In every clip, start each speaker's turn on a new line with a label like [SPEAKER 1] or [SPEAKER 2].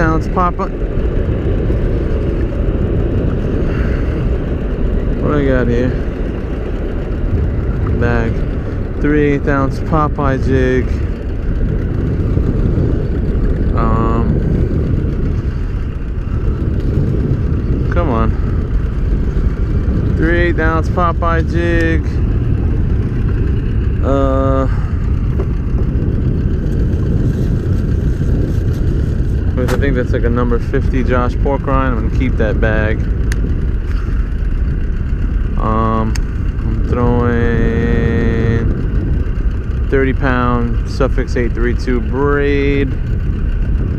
[SPEAKER 1] ounce Popeye. What I got here? Bag. 3 8 ounce Popeye jig. Um, come on. 3 8 ounce Popeye jig. Uh, I think that's like a number 50 Josh pork rind. I'm gonna keep that bag. Um, I'm throwing 30 pound Sufix 832 braid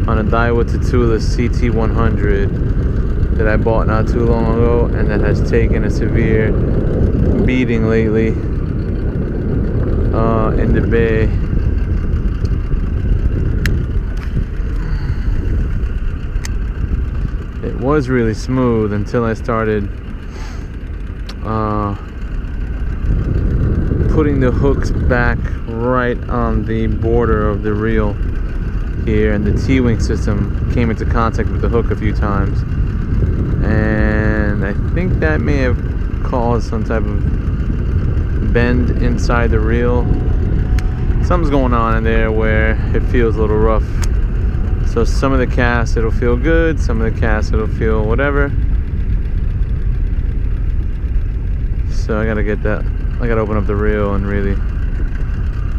[SPEAKER 1] on a Daiwa Tatula CT100 that I bought not too long ago and that has taken a severe beating lately uh, in the bay. It was really smooth until I started uh, putting the hooks back right on the border of the reel here and the T-wing system came into contact with the hook a few times. And I think that may have caused some type of bend inside the reel. Something's going on in there where it feels a little rough so some of the cast it'll feel good, some of the cast it'll feel whatever. So I gotta get that, I gotta open up the reel and really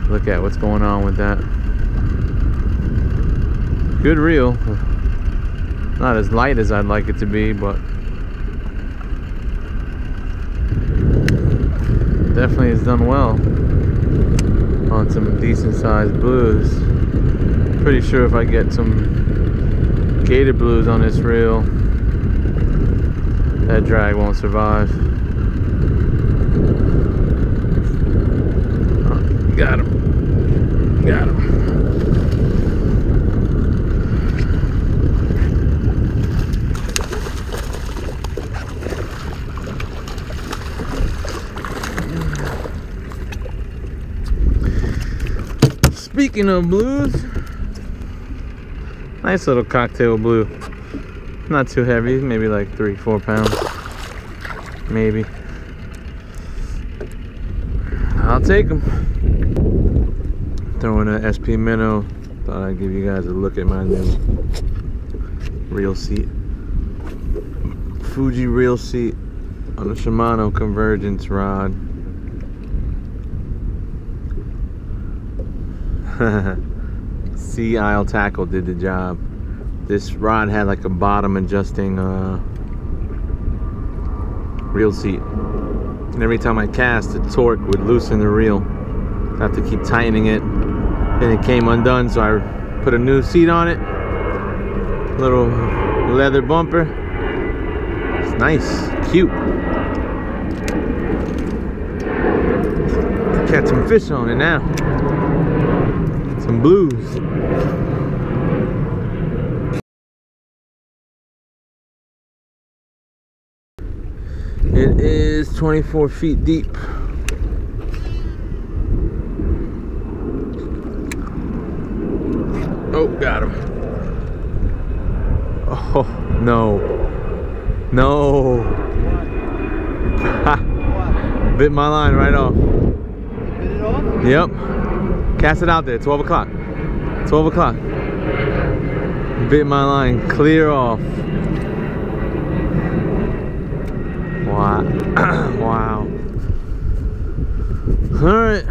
[SPEAKER 1] look at what's going on with that. Good reel. Not as light as I'd like it to be, but definitely has done well on some decent sized blues pretty sure if I get some gator blues on this reel, that drag won't survive. Oh, got him. Got him. Speaking of blues, Nice little cocktail blue. Not too heavy, maybe like three, four pounds. Maybe. I'll take them. Throwing a SP Minnow. Thought I'd give you guys a look at my new reel seat. Fuji reel seat on a Shimano Convergence rod. Sea Isle Tackle did the job. This rod had like a bottom adjusting uh, reel seat. And every time I cast, the torque would loosen the reel. I have to keep tightening it. And it came undone, so I put a new seat on it. Little leather bumper. It's nice, cute. Catch some fish on it now. Some blues. It is 24 feet deep. Oh, got him. Oh, no. No. Ha. Bit my line right off.
[SPEAKER 2] Bit it off?
[SPEAKER 1] Yep. Cast it out there, 12 o'clock. 12 o'clock. Bit my line clear off. Wow. wow. Alright.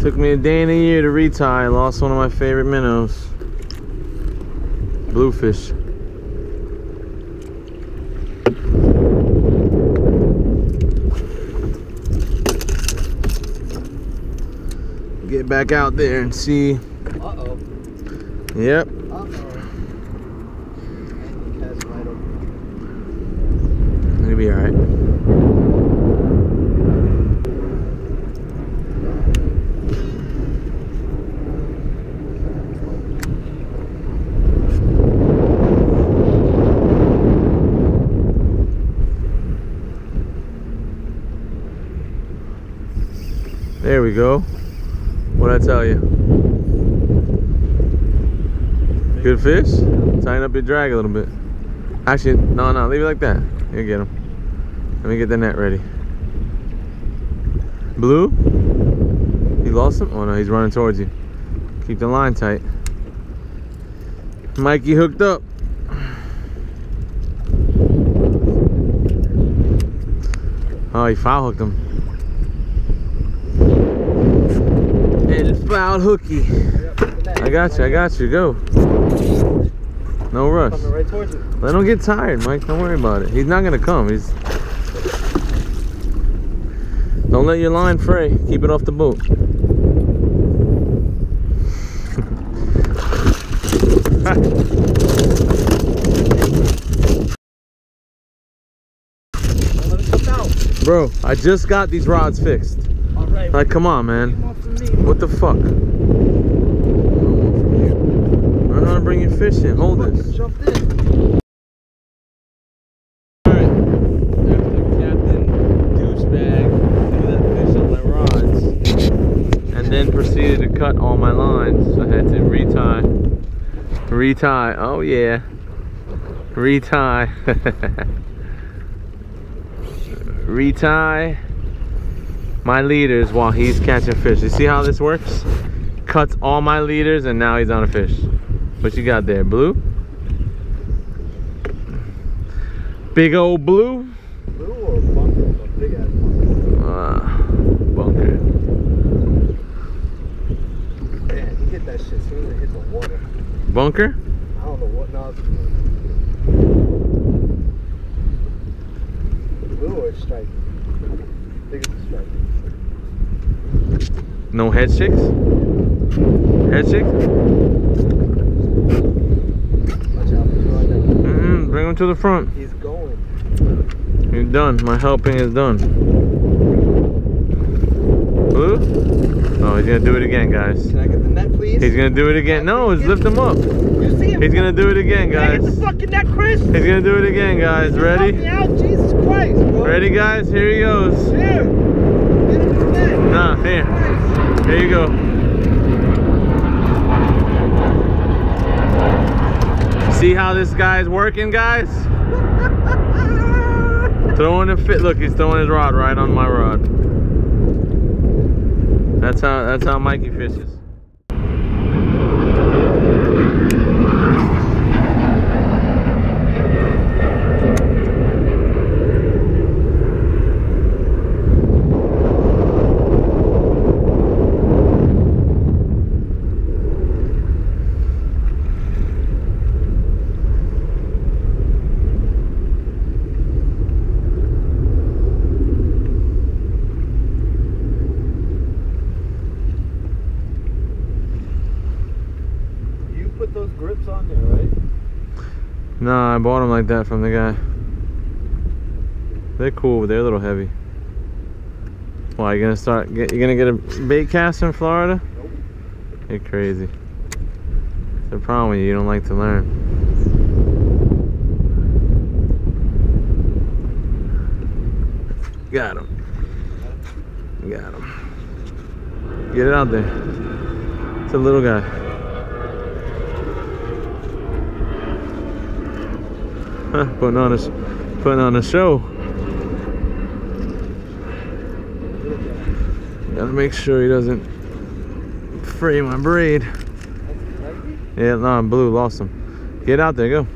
[SPEAKER 1] Took me a day and a year to retie. Lost one of my favorite minnows. Bluefish. Get back out there and see. Yep.
[SPEAKER 2] And he cast right over.
[SPEAKER 1] It'll be alright. There we go. What'd I tell you? Good fish? Tighten up your drag a little bit. Actually, no, no, leave it like that. You get him. Let me get the net ready. Blue? He lost him? Oh no, he's running towards you. Keep the line tight. Mikey hooked up. Oh, he foul hooked him. El foul hooky. I got you, I got you. Go. No rush.
[SPEAKER 2] Right.
[SPEAKER 1] Let him get tired, Mike. Don't worry about it. He's not gonna come. He's. Don't let your line fray. Keep it off the boat.
[SPEAKER 2] Don't let it come out.
[SPEAKER 1] Bro, I just got these rods fixed.
[SPEAKER 2] Right.
[SPEAKER 1] Like, come on, man.
[SPEAKER 2] Come on from me.
[SPEAKER 1] What the fuck? I know how to bring your fish in. Hold this.
[SPEAKER 2] Jumped in.
[SPEAKER 1] Alright. After Captain Douchebag threw that fish on my rods and then proceeded to cut all my lines, So I had to retie. Retie. Oh yeah. Retie. retie my leaders while he's catching fish. You see how this works? Cuts all my leaders and now he's on a fish. What you got there? Blue? Big old blue?
[SPEAKER 2] Blue or bunker? Big ass bunker.
[SPEAKER 1] Uh, bunker.
[SPEAKER 2] Man, he hit that shit as soon as it hit the water.
[SPEAKER 1] Bunker?
[SPEAKER 2] I don't know what now. Blue or strike? I think it's strike.
[SPEAKER 1] No head shakes? Head shakes?
[SPEAKER 2] Watch out. He's right there.
[SPEAKER 1] Mm-mm, bring him to the front.
[SPEAKER 2] He's going.
[SPEAKER 1] You're done. My helping is done. Blue? Oh, he's gonna do it again, guys.
[SPEAKER 2] Can I get the net, please?
[SPEAKER 1] He's gonna do it again. No, just lift him up.
[SPEAKER 2] You see him?
[SPEAKER 1] He's gonna do it again,
[SPEAKER 2] Can I get
[SPEAKER 1] guys.
[SPEAKER 2] the fucking net, Chris?
[SPEAKER 1] He's gonna do it again, guys. Ready?
[SPEAKER 2] me out, Jesus Christ, bro.
[SPEAKER 1] Ready, guys? Here he goes.
[SPEAKER 2] Here. Get in the net.
[SPEAKER 1] Nah, here.
[SPEAKER 2] Christ.
[SPEAKER 1] Here you go. See how this guy's working, guys? throwing a fit. Look, he's throwing his rod right on my rod. That's how. That's how Mikey fishes.
[SPEAKER 2] You put those grips on there, right?
[SPEAKER 1] Nah, I bought them like that from the guy. They're cool, but they're a little heavy. Why, you gonna start, get, you gonna get a bait cast in Florida?
[SPEAKER 2] Nope.
[SPEAKER 1] You're crazy. The problem with you, you don't like to learn. Got him. Got him. Get it out there. It's a little guy. Putting on a, putting on a show. Gotta make sure he doesn't free my braid. Yeah, no, I'm blue, lost him. Get out there, go.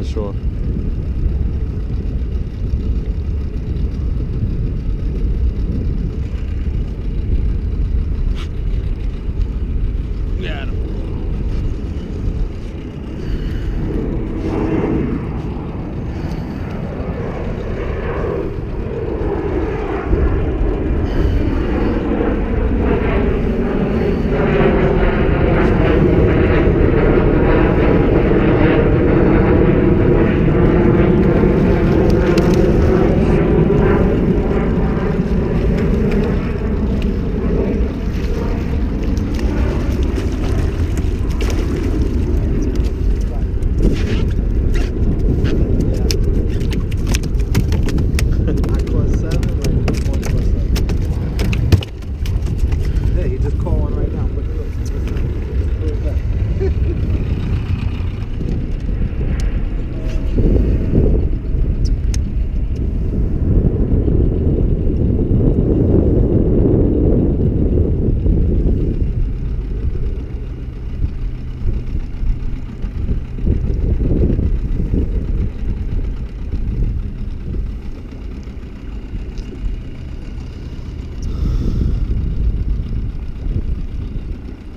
[SPEAKER 1] 你说。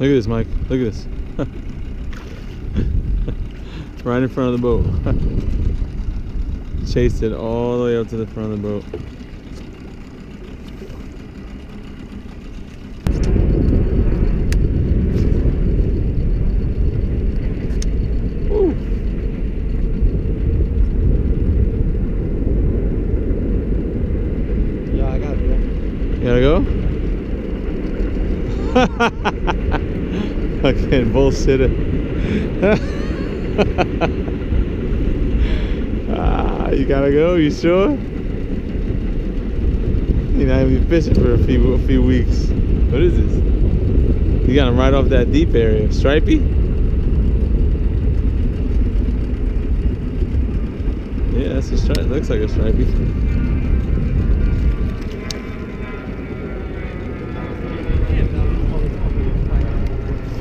[SPEAKER 1] Look at this, Mike. Look at this. right in front of the boat. Chased it all the way up to the front of the boat. Woo.
[SPEAKER 2] Yeah, I got it. Yeah.
[SPEAKER 1] You gotta go? Fucking bullshitter. ah, you gotta go, you sure? You're not even fishing for a few a few weeks. What is this? You got him right off that deep area. Stripey? Yeah, that's a stripe. Looks like a stripey.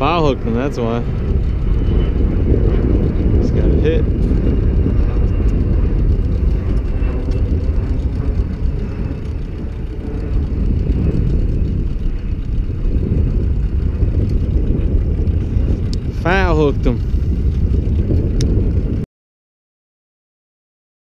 [SPEAKER 1] Foul hooked him, that's why. Just got it hit. Foul hooked him.